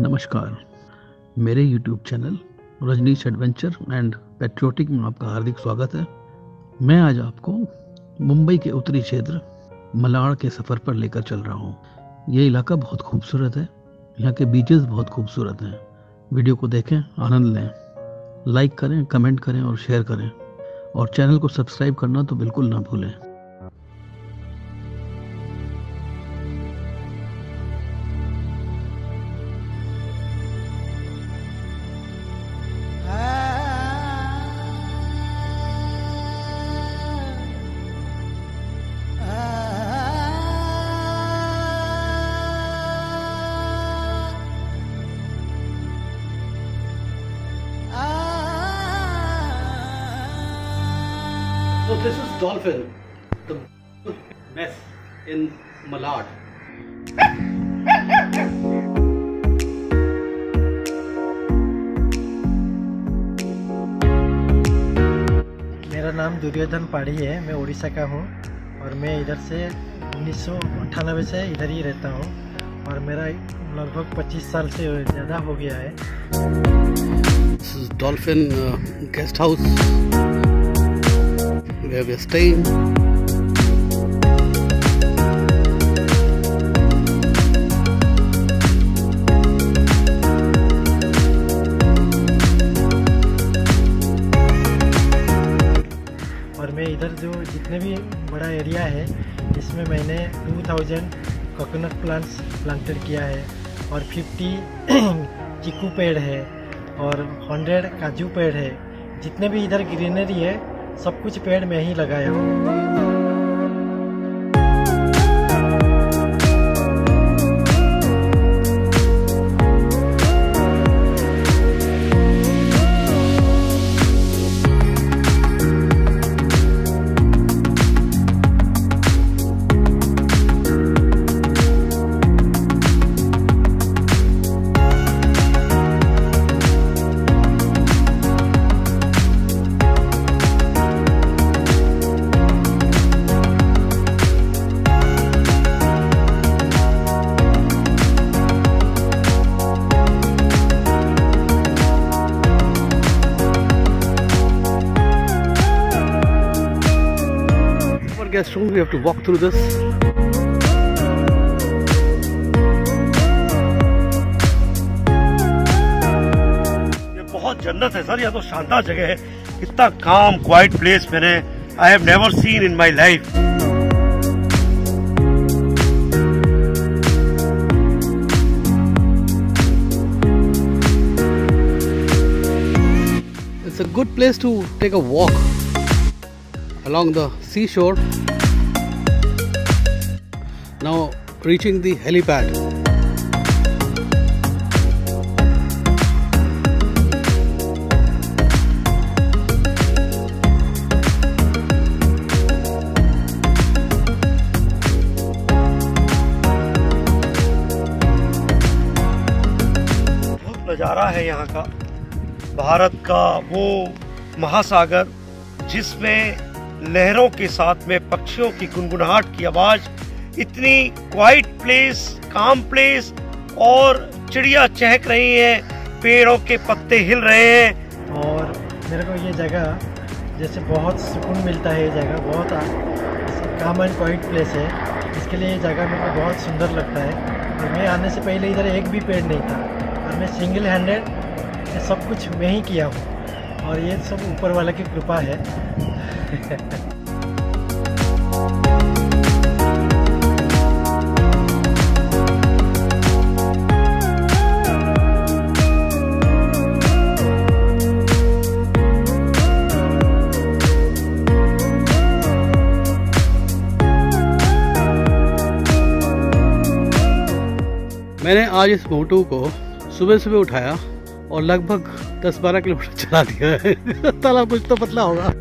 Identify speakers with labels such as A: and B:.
A: नमस्कार। मेरे YouTube channel Rajneesh adventure and patriotic में आपका हार्दिक स्वागत है। मैं आज आपको मुंबई के उत्तरी क्षेत्र, मलाड़ के सफ़र पर लेकर चल रहा हूँ। ये इलाका बहुत खूबसूरत है। यहाँ के बीचेस बहुत खूबसूरत हैं। वीडियो को देखें, आनंद लें। लाइक करें कमेंट करें और शेयर करें। और चैनल को सब्सक्राइब करना तो बिल्कुल ना भूलें। So this is dolphin, the mess in Malad.
B: मेरा नाम दुर्योधन पाड़ी है मैं उड़ीसा का हूँ और मैं इधर से उन्नीस से इधर ही रहता हूँ और मेरा लगभग 25 साल से ज़्यादा हो गया है
A: dolphin guest dolphin house where we're staying.
B: और मैं इधर जो जितने भी बड़ा एरिया है, इसमें मैंने 2000 कोकोनट प्लांट्स प्लांटेड किया है और 50 चीकू पेड़ है और 100 काजू पेड़ है जितने भी इधर ग्रीनरी है सब कुछ पेड़ में ही लगाया। हूँ
A: For guest room, we have to walk through this.
C: ये बहुत जन्नत है सर यह तो शानदार जगह है इतना काम क्वाइट प्लेस मैंने I have never seen in my life
A: It's a good place to take a walk along the seashore. Now reaching the helipad.
C: नज़ारा है यहाँ का भारत का वो महासागर जिसमें लहरों के साथ में पक्षियों की गुनगुनाहट की आवाज़, इतनी क्वाइट प्लेस काम प्लेस और चिड़िया चहक रही है, पेड़ों के पत्ते हिल रहे हैं।
B: और मेरे को ये जगह, जैसे बहुत सुकून मिलता है ये जगह, बहुत काम एंड क्वाइट प्लेस है। इसके लिए ये जगह मेरे को बहुत सुंदर लगता है। और मैं आने से पहले इधर एक भी पेड़ नहीं था। और मैं सिंगल हैंडेड सब कुछ मैं ही किया हूँ। और ये सब ऊपर वाले की कृपा है।
A: मैंने आज इस मोटू को सुबह सुबह उठाया और लगभग 10-12 किलोमीटर चला दिया है। ताला कुछ तो पतला होगा।